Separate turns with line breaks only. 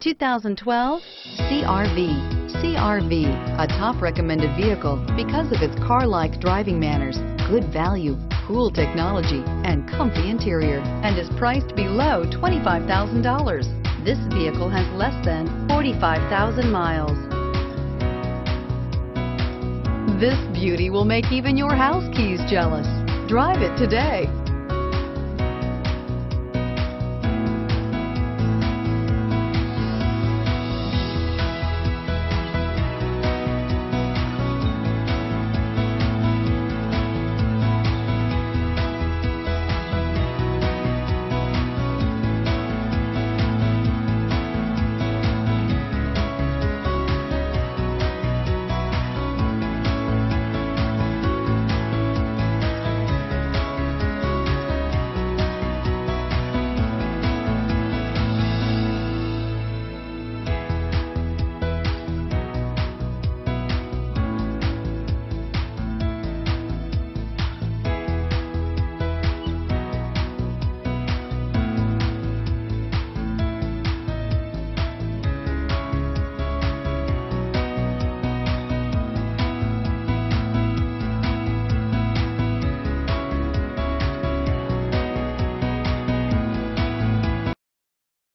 2012 CRV. CRV, a top recommended vehicle because of its car-like driving manners, good value, cool technology, and comfy interior, and is priced below $25,000. This vehicle has less than 45,000 miles. This beauty will make even your house keys jealous. Drive it today.